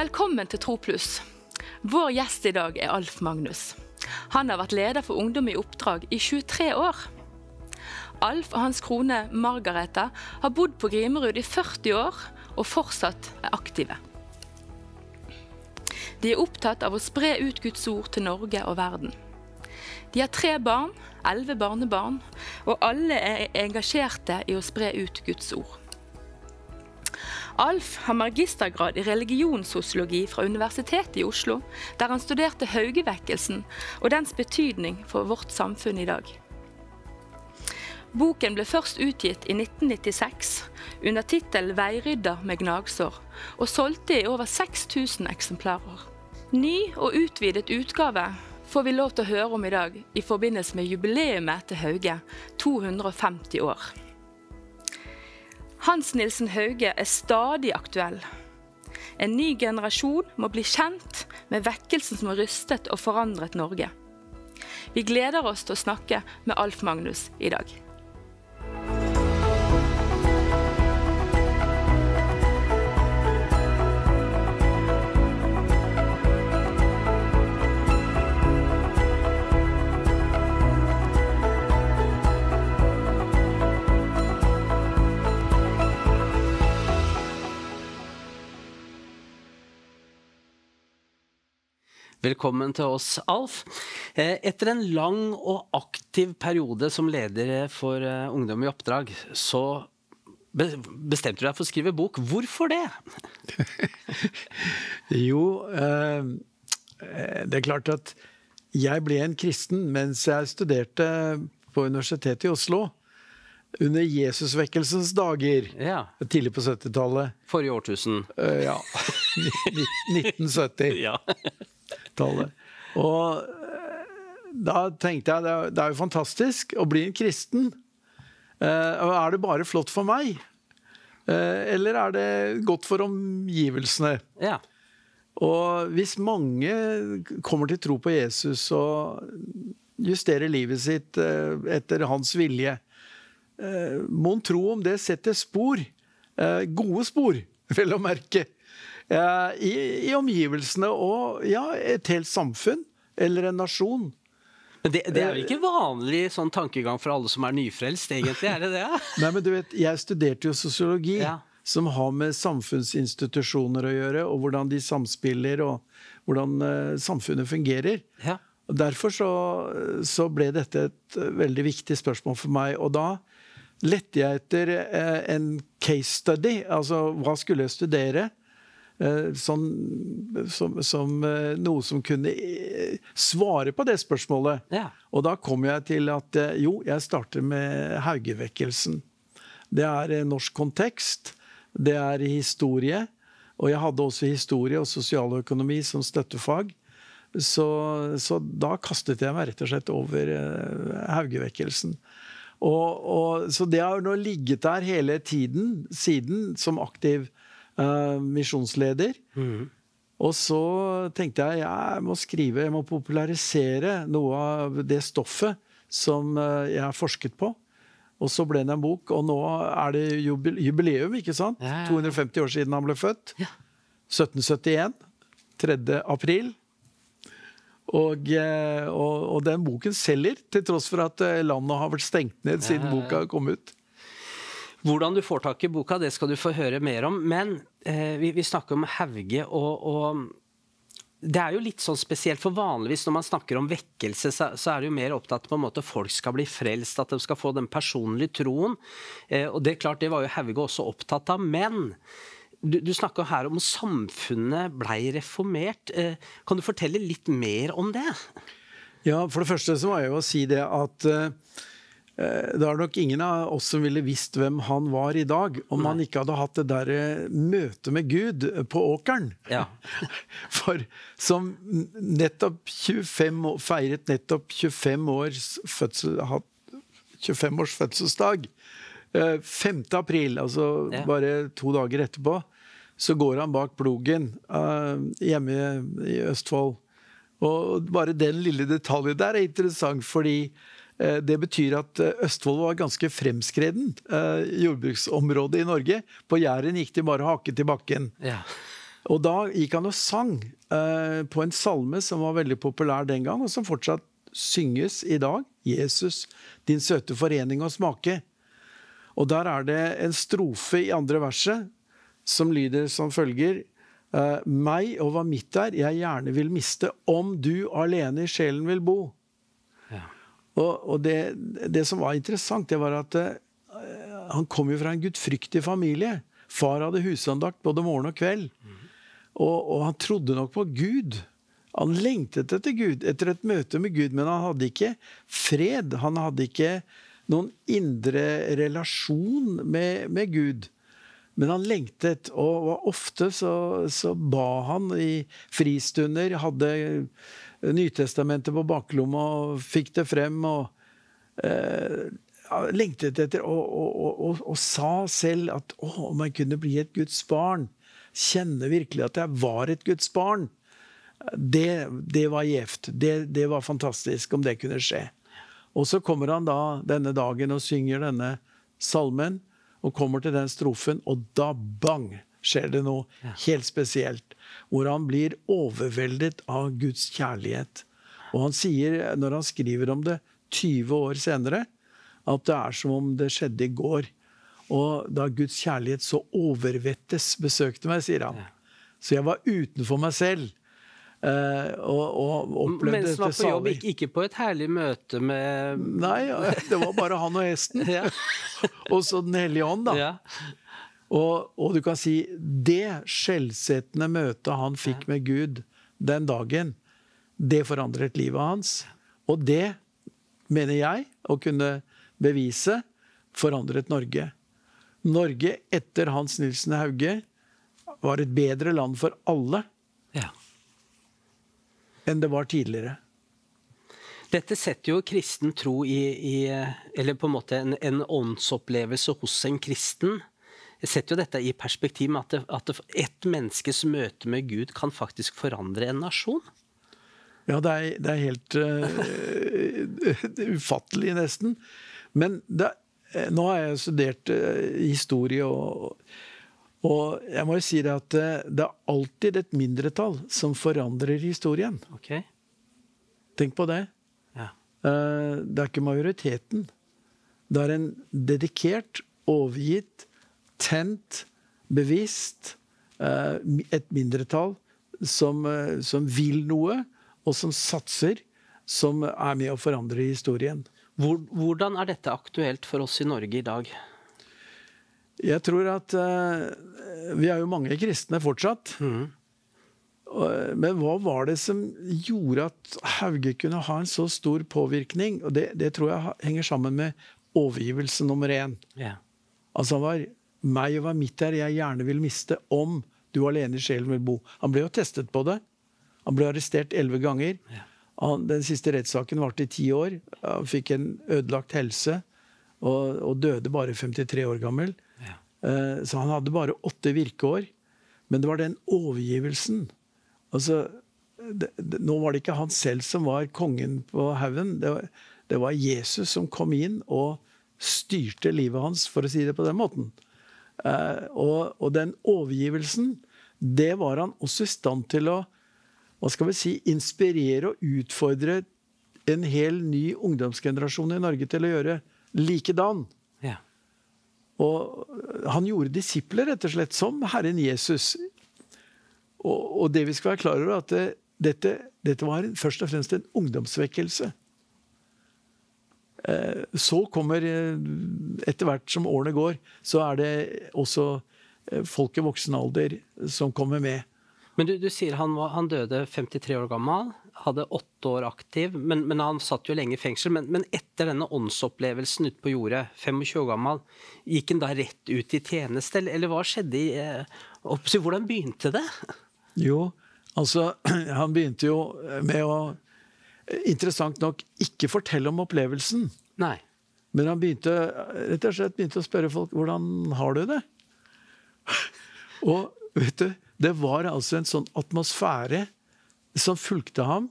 Velkommen til Tro pluss. Vår gjest i dag er Alf Magnus. Han har vært leder for Ungdom i oppdrag i 23 år. Alf og hans krone Margareta har bodd på Grimerud i 40 år og fortsatt er aktive. De er opptatt av å spre ut Guds ord til Norge og verden. De har tre barn, elleve barnebarn, og alle er engasjerte i å spre ut Guds ord. Alf har magistergrad i religionssosiologi fra Universitetet i Oslo, der han studerte Haugevekkelsen og dens betydning for vårt samfunn i dag. Boken ble først utgitt i 1996 under tittelen 'Veirydder med gnagsår', og solgte i over 6000 eksemplarer. Ny og utvidet utgave får vi lov til å høre om i dag i forbindelse med jubileumet til Hauge, 250 år. Hans Nilsen Hauge er stadig aktuell. En ny generasjon må bli kjent med vekkelsen som har rystet og forandret Norge. Vi gleder oss til å snakke med Alf Magnus i dag. Velkommen til oss, Alf. Eh, etter en lang og aktiv periode som leder for eh, Ungdom i oppdrag, så bestemte du deg for å skrive bok. Hvorfor det? jo, eh, det er klart at jeg ble en kristen mens jeg studerte på Universitetet i Oslo. Under Jesusvekkelsens dager. Ja. Tidlig på 70-tallet. Forrige årtusen. ja. 1970. ja tallet. Og eh, da tenkte jeg det er, det er jo fantastisk å bli en kristen. Uh, er det bare flott for meg? Uh, eller er det godt for omgivelsene? Ja. Og hvis mange kommer til tro på Jesus og justerer livet sitt etter hans vilje, mon tro om det setter spor. gode spor, vel å merke i, i, omgivelsene og ja, et helt samfunn eller en nasjon. Men det, det, er jo ikke vanlig sånn tankegang for alle som er nyfrelst, egentlig? er det det? Nei, men du vet, Jeg studerte jo sosiologi, ja. som har med samfunnsinstitusjoner å gjøre, og hvordan de samspiller, og hvordan uh, samfunnet fungerer. Ja. Og Derfor så, så, ble dette et veldig viktig spørsmål for meg. Og da lette jeg etter uh, en case study, altså hva skulle jeg studere? Eh, sånn, som, som, eh, noe som kunne eh, svare på det spørsmålet. Ja. Og da kom jeg til at jo, jeg starter med Haugevekkelsen. Det er norsk kontekst, det er historie. Og jeg hadde også historie og sosialøkonomi som støttefag. Så, så, da kastet jeg meg rett og slett over Haugevekkelsen. Og, og, så det har nå ligget der hele tiden siden som aktiv uh, misjonsleder. Mm. Og så tenkte jeg jeg må skrive, jeg må popularisere noe av det stoffet som uh, jeg har forsket på. Og så ble det en bok, og nå er det jubileum, ikke sant? Ja, ja. 250 år siden han ble født. Ja. 1771. 3. april. Og, eh, og, og, den boken selger, til tross for at landet har vært stengt ned siden boka kom ut. Hvordan du får tak i boka, det skal du få høre mer om. Men eh, vi, vi, snakker om Hauge, og, og, det er jo litt sånn spesielt. For vanligvis når man snakker om vekkelse, så, så er det jo mer opptatt på en måte folk skal bli frelst, at de skal få den personlige troen. Eh, og det er klart, det var jo Hauge også opptatt av. Men du, du snakker her om samfunnet blei reformert. Eh, kan du fortelle litt mer om det? Ja, for det første så må jeg jo si det at Eh, det er nok ingen av oss som ville visst hvem han var i dag, om han ikke hadde hatt det der eh, møtet med Gud på åkeren. Ja. For som nettopp 25, feiret nettopp 25 års, fødsel, 25 års fødselsdag. 5. Eh, april, altså ja. bare to dager etterpå, så går han bak plogen hjemme i Østfold. Og bare den lille detaljen der er interessant, fordi Eh, det betyr at eh, Østfold var ganske fremskreden eh, jordbruksområde i Norge. På Jæren gikk de bare hakket i bakken. Ja. Og da gikk han og sang eh, på en salme som var veldig populær den gang, og som fortsatt synges i dag. 'Jesus, din søte forening og smake'. Og der er det en strofe i andre verset som lyder som følger eh, Meg og hva mitt er, jeg gjerne vil miste, om du alene i sjelen vil bo. Og, og det, det, som var interessant, det var at uh, han kom jo fra en gudfryktig familie. Far hadde husandakt både morgen og kveld. Mm. Og, og, han trodde nok på Gud. Han lengtet etter Gud, etter et møte med Gud, men han hadde ikke fred. Han hadde ikke noen indre relasjon med, med Gud. Men han lengtet, og ofte så, så ba han i fristunder. Hadde Nytestamentet på baklomma og fikk det frem. og eh, Lengtet etter og, og, og, og, sa selv at å, om jeg kunne bli et Guds barn. Kjenne virkelig at jeg var et Guds barn. Det, det var gjevt. Det, det var fantastisk om det kunne skje. Og så kommer han da denne dagen og synger denne salmen, og kommer til den strofen, og da bang! Skjer det noe helt spesielt. Hvor han blir overveldet av Guds kjærlighet. Og han sier, når han skriver om det 20 år senere, at det er som om det skjedde i går. Og da Guds kjærlighet så overvettes besøkte meg, sier han. Så jeg var utenfor meg selv. Uh, og, og opplevde Mens var på jobb, ikke, ikke, på et herlig møte med Nei, det var bare han og hesten. ja. og så Den hellige ånd, da. Ja. Og, og, du kan si det skjellsettende møtet han fikk med Gud den dagen, det forandret livet hans. Og det, mener jeg å kunne bevise, forandret Norge. Norge etter Hans Nilsen Hauge var et bedre land for alle. Ja enn det var tidligere. Dette setter jo kristen tro i, i Eller på en måte en, en, åndsopplevelse hos en kristen. Setter jo dette i perspektiv med at, det, at ett menneskes møte med Gud kan faktisk forandre en nasjon. Ja, det er, det er helt uh, ufattelig, nesten. Men det, nå har jeg studert uh, historie og og jeg må jo si det at eh, det er alltid et mindretall som forandrer historien. Okay. Tenk på det. Ja. Eh, det er ikke majoriteten. Det er en dedikert, overgitt, tent, bevisst eh, et mindretall som, som vil noe, og som satser, som er med å forandre historien. Hvordan er dette aktuelt for oss i Norge i dag? Jeg tror at uh, Vi er jo mange kristne fortsatt. Mm. Men hva var det som gjorde at Hauge kunne ha en så stor påvirkning? Og det, det tror jeg henger sammen med overgivelse nummer én. Yeah. Altså han var meg og hva mitt er jeg gjerne vil miste om du alene i sjelen vil bo. Han ble jo testet på det. Han ble arrestert elleve ganger. Han, den siste rettssaken varte i ti år. Han fikk en ødelagt helse og, og døde bare 53 år gammel. Eh, så han hadde bare åtte virkeår. Men det var den overgivelsen. Altså, det, det, nå var det ikke han selv som var kongen på haugen. Det, det, var Jesus som kom inn og styrte livet hans, for å si det på den måten. Uh, og, og, den overgivelsen, det var han også i stand til å hva skal vi si, inspirere og utfordre en hel ny ungdomsgenerasjon i Norge til å gjøre likedan. Ja. Og han gjorde disipler, rett og slett, som Herren Jesus. Og, og det vi skal være klar over, at det, dette, dette, var først og fremst en ungdomsvekkelse. Eh, så kommer, eh, etter hvert som årene går, så er det også eh, folk i voksen alder som kommer med. Men du, du sier han, var, han, døde 53 år gammel, hadde åtte år aktiv, men, men han satt jo lenge i fengsel. Men, men etter denne åndsopplevelsen ute på jordet, 25 år gammel, gikk han da rett ut i tjeneste, eller, eller hva skjedde i Hvordan begynte det? Jo, altså Han begynte jo med å Interessant nok ikke fortelle om opplevelsen. Nei. Men han begynte rett og slett begynte å spørre folk hvordan har du det. Og vet du, det var altså en sånn atmosfære som fulgte ham.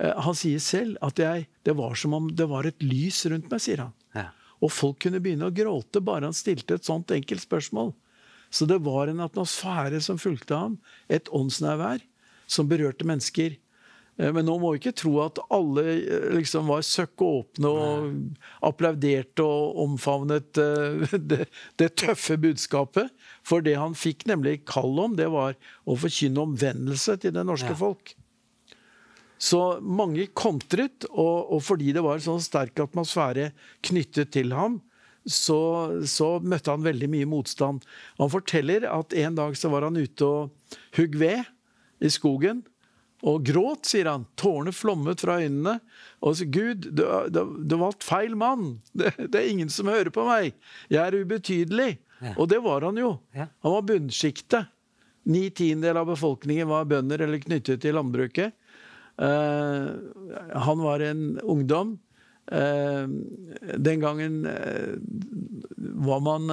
Eh, han sier selv at jeg, det var som om det var et lys rundt meg, sier han. Ja. Og folk kunne begynne å gråte bare han stilte et sånt enkelt spørsmål. Så det var en atmosfære som fulgte ham. Et åndsnærvær som berørte mennesker. Eh, men nå må vi ikke tro at alle eh, liksom var søkk åpne og applauderte og omfavnet eh, det, det, tøffe budskapet. For det han fikk nemlig kall om, det var å forkynne omvendelse til det norske ja. folk. Så mange kontret, og, og, fordi det var en sånn sterk atmosfære knyttet til ham, så, så, møtte han veldig mye motstand. Han forteller at en dag så var han ute og hugg ved i skogen og gråt, sier han. Tårene flommet fra øynene. Og så, Gud, du, du, du valgt feil mann. Det, det, er ingen som hører på meg. Jeg er ubetydelig. Ja. Og det var han jo. Ja. Han var bunnsjiktet. Ni tiendedeler av befolkningen var bønder eller knyttet til landbruket. Uh, han var en ungdom. Uh, den gangen uh, var man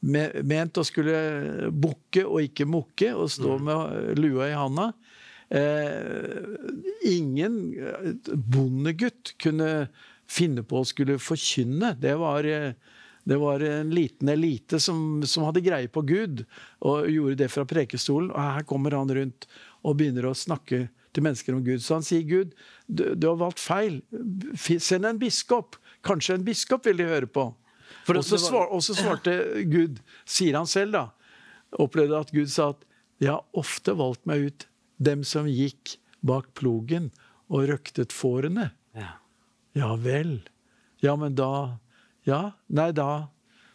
ment å skulle bukke og ikke mukke, og stå mm. med lua i handa. Eh, ingen eh, bondegutt kunne finne på å skulle forkynne. Det var, eh, det var en liten elite som, som, hadde greie på Gud, og gjorde det fra prekestolen. Og her kommer han rundt og begynner å snakke til mennesker om Gud. Så han sier, Gud, du, du har valgt feil. Send en biskop. Kanskje en biskop vil de høre på. Og så svar, svarte Gud, sier han selv, da, opplevde at Gud sa at jeg har ofte valgt meg ut dem som gikk bak plogen og røktet fårene. Ja. ja vel. Ja, men da Ja, nei, da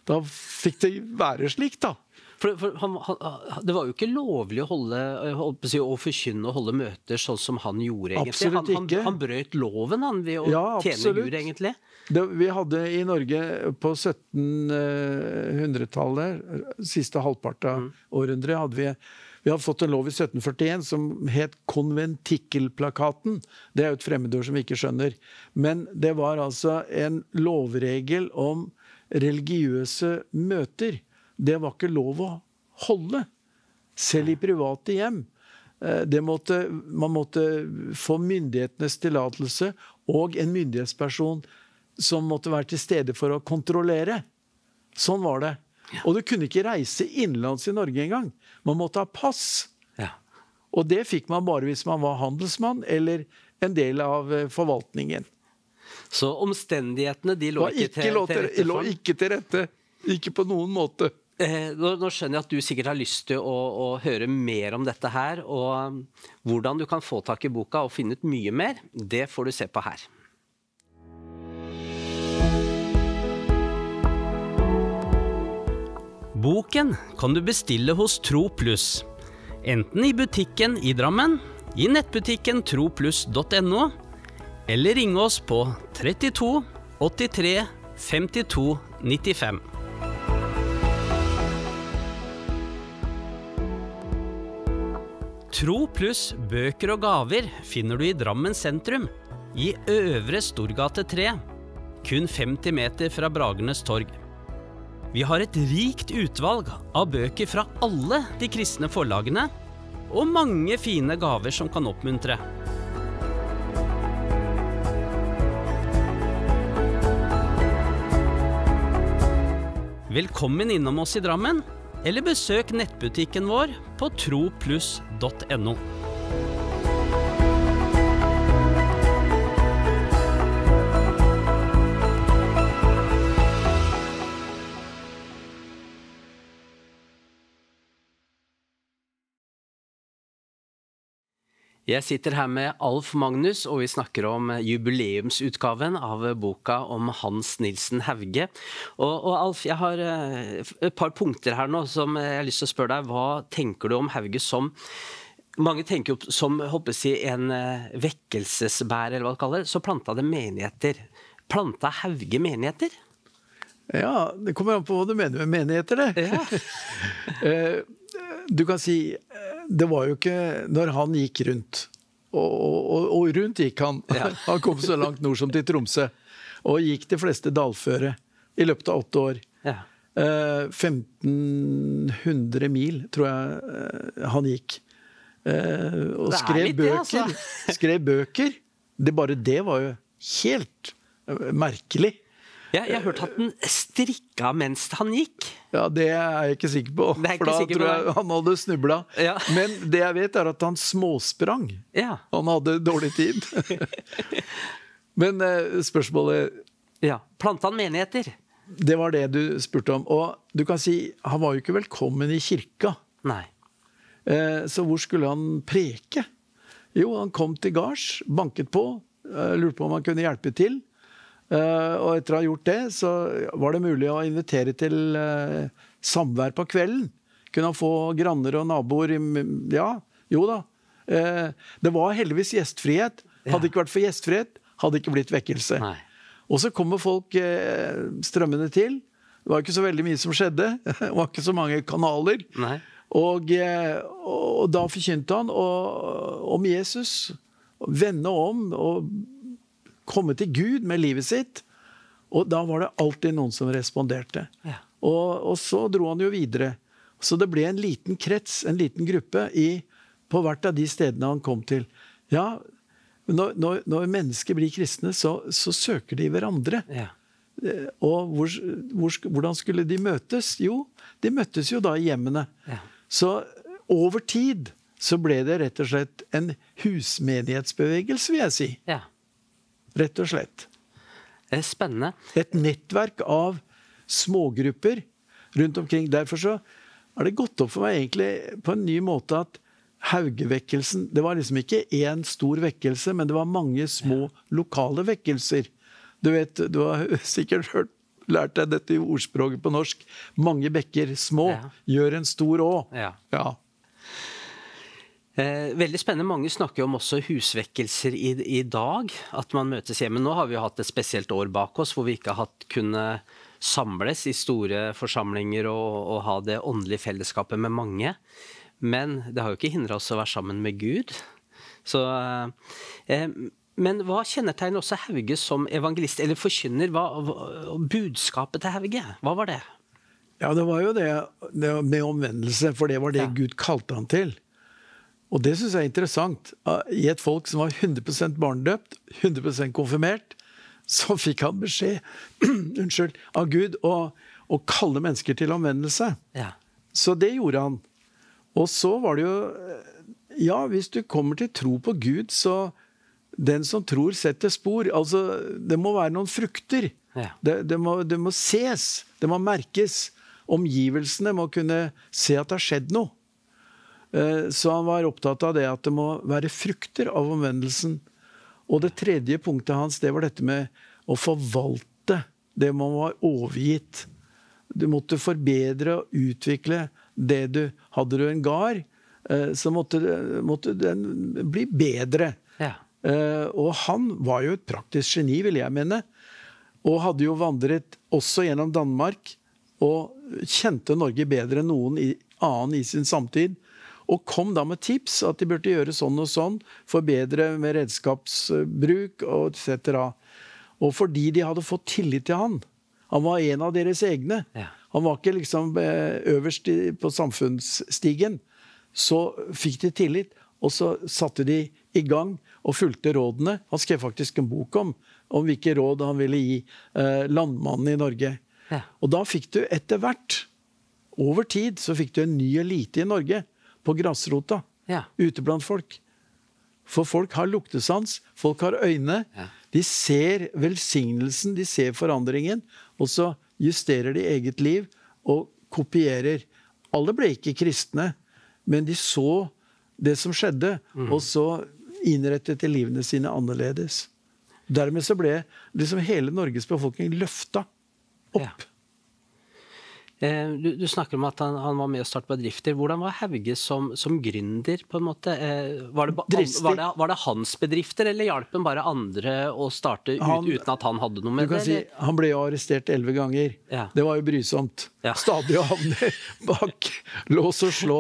Da fikk det være slik, da. For, for han, han, det var jo ikke lovlig å holde, å forkynne og holde møter sånn som han gjorde, egentlig. Absolutt han, ikke. Han, brøt loven, han, ved å ja, tjene Gud, egentlig. Det, vi hadde i Norge på 1700-tallet, siste halvpart av mm. århundret, hadde vi vi hadde fått en lov i 1741 som het konventikkelplakaten. Det er jo et fremmedord som vi ikke skjønner. Men det var altså en lovregel om religiøse møter. Det var ikke lov å holde. Selv i private hjem. Eh, måtte, man måtte få myndighetenes tillatelse og en myndighetsperson som måtte være til stede for å kontrollere. Sånn var det. Og du kunne ikke reise innenlands i Norge engang. Man måtte ha pass. Ja. Og det fikk man bare hvis man var handelsmann eller en del av eh, forvaltningen. Så omstendighetene de lå ikke, til, til, rette for? Lå ikke til rette. Ikke på noen måte. Eh, nå, nå, skjønner jeg at du sikkert har lyst til å, å, høre mer om dette her. Og um, hvordan du kan få tak i boka og finne ut mye mer, det får du se på her. Boken kan du bestille hos Tro Pluss. Enten i butikken i Drammen, i nettbutikken tropluss.no, eller ringe oss på 32 83 52 95. Tro pluss bøker og gaver finner du i Drammen sentrum, i Øvre Storgate 3, kun 50 meter fra Bragernes torg. Vi har et rikt utvalg av bøker fra alle de kristne forlagene, og mange fine gaver som kan oppmuntre. Velkommen innom oss i Drammen, eller besøk nettbutikken vår på tropluss.no. Jeg sitter her med Alf Magnus, og vi snakker om jubileumsutgaven av boka om Hans Nilsen Hauge. Og, og, Alf, jeg har eh, et par punkter her nå som jeg har lyst til å spørre deg. Hva tenker du om Hauge som mange tenker jo som håper jeg, en eh, vekkelsesbærer, eller hva du kaller det. Så planta det menigheter. Planta Hauge menigheter? Ja, det kommer an på hva du mener med menigheter, det. Ja. Eh, du kan si Det var jo ikke Når han gikk rundt, og, og, og rundt gikk han ja. Han kom så langt nord som til Tromsø. Og gikk de fleste dalføre i løpet av åtte år. Ja. Eh, 1500 mil, tror jeg eh, han gikk. Eh, og skrev litt, bøker. Altså. skrev bøker. Det, bare det var jo helt eh, merkelig. Ja, jeg har hørt at han strikka mens han gikk. Ja, Det er jeg ikke sikker på. Ikke for da tror jeg han hadde snubla. Ja. Men det jeg vet, er at han småsprang. Ja. Han hadde dårlig tid. Men eh, spørsmålet ja. Planta han menigheter? Det var det du spurte om. Og du kan si, han var jo ikke velkommen i kirka. Nei. Eh, Så hvor skulle han preke? Jo, han kom til gards, banket på, eh, lurte på om han kunne hjelpe til. Eh, Og etter å ha gjort det, så var det mulig å invitere til eh, samvær på kvelden. Kunne han få granner og naboer Ja, jo da. Eh, Det var heldigvis gjestfrihet. Hadde det ikke vært for gjestfrihet, hadde det ikke blitt vekkelse. Nei. Og så kommer folk strømmende til. Det var ikke så veldig mye som skjedde. Det var ikke så mange kanaler. Og, og da forkynte han om Jesus. Vende om og komme til Gud med livet sitt. Og da var det alltid noen som responderte. Ja. Og, og så dro han jo videre. Så det ble en liten krets, en liten gruppe, i, på hvert av de stedene han kom til. Ja, når, når, når mennesker blir kristne, så, så søker de hverandre. Ja. Eh, Og hvor, hvor, hvordan skulle de møtes? Jo, de møttes jo da i hjemmene. Ja. Så over tid så ble det rett og slett en husmenighetsbevegelse, vil jeg si. ja. Rett og slett. Det er spennende. Et nettverk av smågrupper rundt omkring. Derfor så har det gått opp for meg egentlig på en ny måte at Haugevekkelsen Det var liksom ikke én stor vekkelse, men det var mange små lokale vekkelser. Du vet, du har sikkert hørt, lært deg dette i ordspråket på norsk. Mange bekker små Ja. gjør en stor å. Ja. Ja. Eh, veldig spennende. Mange snakker jo om også husvekkelser i, i dag. At man møtes hjemme. Nå har vi jo hatt et spesielt år bak oss hvor vi ikke har hatt kunnet samles i store forsamlinger og, og ha det åndelige fellesskapet med mange. Men det har jo ikke hindra oss å være sammen med Gud. Så, eh, men hva kjennetegner også Hauge som evangelist, eller forkynner? Hva, hva, budskapet til Hauge, hva var det? Ja, det var jo det, det med omvendelse, for det var det Ja. Gud kalte han til. Og det syns jeg er interessant. I et folk som var 100% barnedøpt, 100 konfirmert, så fikk han beskjed unnskyld, av Gud å, å kalle mennesker til omvendelse. Ja. Så det gjorde han. Og så var det jo Ja, hvis du kommer til tro på Gud, så Den som tror, setter spor. Altså, det må være noen frukter. Ja. Det, det, må, det må ses. Det må merkes. Omgivelsene må kunne se at det har skjedd noe. Eh, Så han var opptatt av det at det må være frukter av omvendelsen. Og det tredje punktet hans det var dette med å forvalte det man var overgitt. Du måtte forbedre og utvikle det du Hadde du en gard, eh, så måtte, måtte den bli bedre. Ja. Eh, Og han var jo et praktisk geni, vil jeg mene. Og hadde jo vandret også gjennom Danmark og kjente Norge bedre enn noen annen i sin samtid. Og kom da med tips at de burde gjøre sånn og sånn, forbedre med redskapsbruk og etc. Og fordi de hadde fått tillit til han. Han var en av deres egne. Ja. Han var ikke liksom eh, øverst på samfunnsstigen. Så fikk de tillit, og så satte de i gang og fulgte rådene. Han skrev faktisk en bok om, om hvilke råd han ville gi eh, landmannen i Norge. Ja. Og da fikk du etter hvert, over tid, så fikk du en ny elite i Norge. På grasrota. Ja. Ute blant folk. For folk har luktesans, folk har øyne. Ja. De ser velsignelsen, de ser forandringen, og så justerer de eget liv og kopierer. Alle ble ikke kristne, men de så det som skjedde, Mm. og så innrettet de livene sine annerledes. Dermed så ble liksom hele Norges befolkning løfta opp. Ja. Eh, Du, du snakker om at han, han var med å starte bedrifter. Hvordan var Hauge som, som gründer? på en måte? Eh, Var det, var, det, var det hans bedrifter, eller hjalp han bare andre å starte ut, Han- uten at han hadde noe Du med kan det? si? Han ble jo arrestert elleve ganger. Ja. Det var jo brysomt. Ja. Stadig å havne bak lås og slå.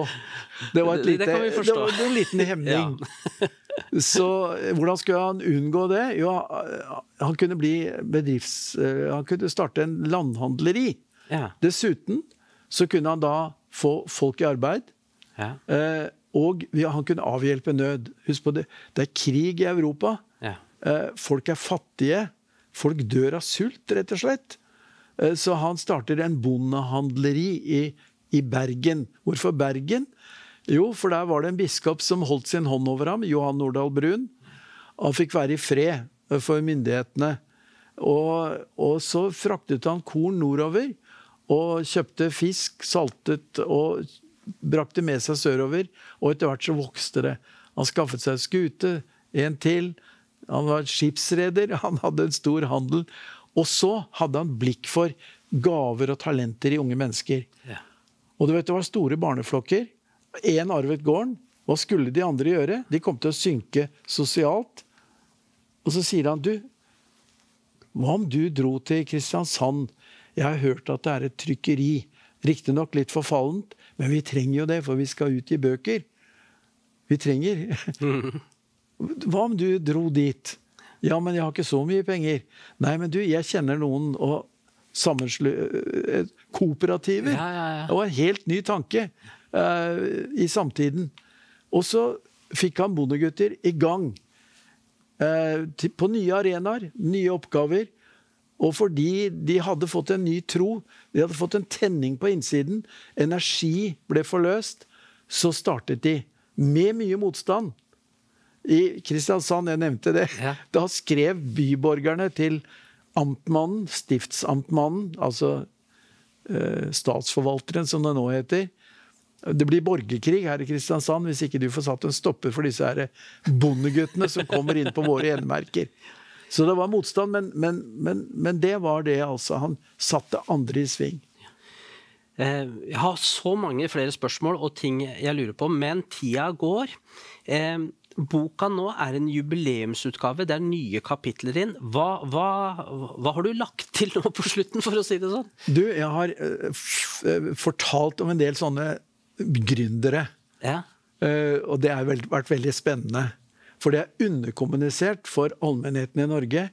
Det var, lite, det kan det var en liten hemning. Så eh, hvordan skulle han unngå det? Jo, han kunne bli bedrifts... eh, Han kunne starte en landhandleri. Ja. Dessuten så kunne han da få folk i arbeid. Ja. eh, Og vi- han kunne avhjelpe nød. Husk på det, det er krig i Europa. Ja. Eh, Folk er fattige. Folk dør av sult, rett og slett. Eh, så han starter en bondehandleri i, i Bergen. Hvorfor Bergen? Jo, for der var det en biskop som holdt sin hånd over ham, Johan Nordahl Brun. Han fikk være i fred for myndighetene. Og, og, så fraktet han korn nordover og kjøpte fisk, saltet og brakte med seg sørover. Og etter hvert så vokste det. Han skaffet seg skute, en til. Han var skipsreder, han hadde en stor handel. Og så hadde han blikk for gaver og talenter i unge mennesker. Ja. Og du vet, det var store barneflokker. Én arvet gården. Hva skulle de andre gjøre? De kom til å synke sosialt. Og så sier han, du, hva om du dro til Kristiansand? Jeg har hørt at det er et trykkeri. Riktignok litt forfallent, men vi trenger jo det, for vi skal ut i bøker. Vi trenger Hva om du dro dit? Ja, men jeg har ikke så mye penger. Nei, men du, jeg kjenner noen og sammenslu... Eh, kooperativer. Ja, ja, ja. Det var en helt ny tanke uh, i samtiden. Og så fikk han bondegutter i gang uh, til, på nye arenaer, nye oppgaver. Og fordi de hadde fått en ny tro, de hadde fått en tenning på innsiden, energi ble forløst, så startet de, med mye motstand. I Kristiansand, jeg nevnte det, ja. da skrev byborgerne til amtmannen, stiftsamtmannen, altså eh, statsforvalteren, som det nå heter. Det blir borgerkrig her i Kristiansand hvis ikke du får satt en stopper for disse her bondeguttene som kommer inn på våre enemerker. Så det var motstand, men, men, men, men, det var det, altså. Han satte andre i sving. Eh, jeg har så mange flere spørsmål og ting jeg lurer på, men tida går. Eh, boka nå er en jubileumsutgave. Det er nye kapitler inn. Hva, hva, hva, har du lagt til nå på slutten, for å si det sånn? Du, jeg har uh, fortalt om en del sånne gründere. Ja. Og det har vært veldig spennende. For det er underkommunisert for allmennheten i Norge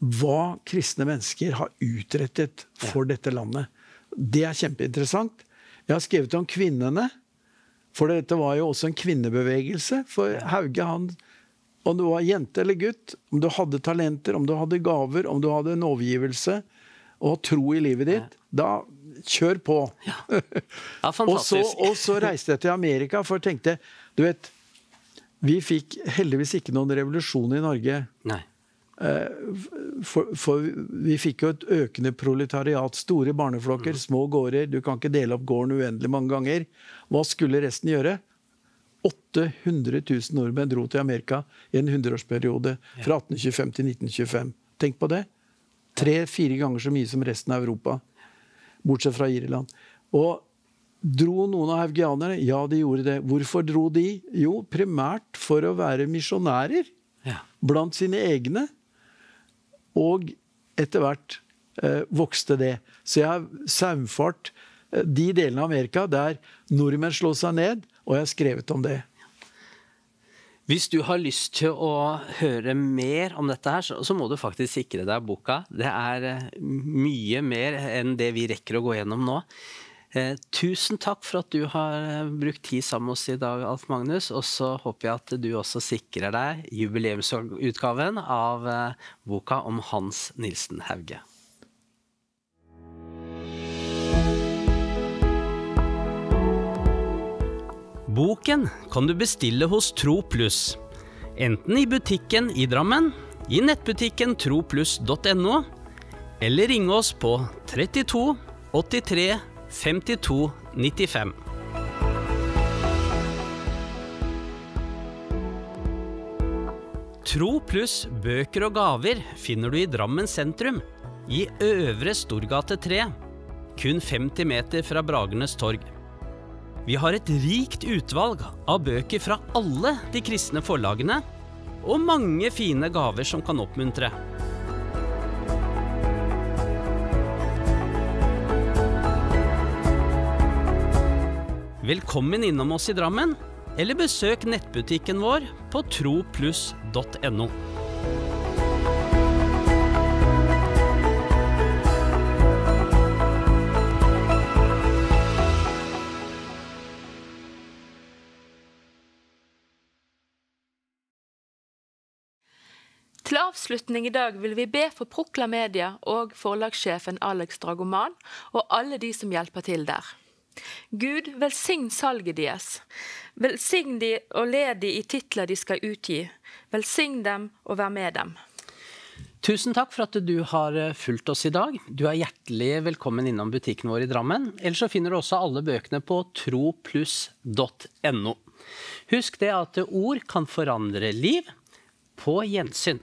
hva kristne mennesker har utrettet for dette landet. Det er kjempeinteressant. Jeg har skrevet om kvinnene. For dette var jo også en kvinnebevegelse. For Hauge, han Om du var jente eller gutt, om du hadde talenter, om du hadde gaver, om du hadde en overgivelse og tro i livet ditt, da kjør på. Ja. Ja, og, så, og, så, reiste jeg til Amerika, for jeg tenkte Du vet, vi fikk heldigvis ikke noen revolusjon i Norge. Nei. Eh, for, for, vi fikk jo et økende proletariat. Store barneflokker, mm. små gårder. Du kan ikke dele opp gården uendelig mange ganger. Hva skulle resten gjøre? 800 000 nordmenn dro til Amerika i en hundreårsperiode fra 1825 til 1925. Tenk på det! Tre-fire ganger så mye som resten av Europa. Bortsett fra Irland. Og Dro noen av haugianerne? Ja, de gjorde det. Hvorfor dro de? Jo, primært for å være misjonærer ja. blant sine egne. Og etter hvert eh, vokste det. Så jeg har saumfart eh, de delene av Amerika der nordmenn slår seg ned, og jeg har skrevet om det. Hvis du har lyst til å høre mer om dette, her, så, må du faktisk sikre deg boka. Det er eh, mye mer enn det vi rekker å gå gjennom nå. Eh, tusen takk for at du har eh, brukt tid sammen med oss i dag, Alf Magnus. Og så håper jeg at du også sikrer deg jubileumsutgaven av eh, boka om Hans Nilsen Hauge. Boken kan du bestille hos Tro Pluss. Enten i butikken i Drammen, i nettbutikken tropluss.no, eller ringe oss på 32 83 5295. Tro pluss bøker og gaver finner du i Drammen sentrum, i Øvre Storgate 3, kun 50 meter fra Bragernes torg. Vi har et rikt utvalg av bøker fra alle de kristne forlagene, og mange fine gaver som kan oppmuntre. Velkommen innom oss i Drammen, eller besøk nettbutikken vår på tropluss.no. Til avslutning i dag vil vi be for Prokla Media og forlagssjefen Alex Dragoman og alle de som hjelper til der. Gud, velsign salget deres. Velsign de og led de i titler de skal utgi. Velsign dem og vær med dem. Tusen takk for at du har eh, fulgt oss i dag. Du er hjertelig velkommen innom butikken vår i Drammen. Ellers så finner du også alle bøkene på tropluss.no. Husk det at ord kan forandre liv. På gjensyn.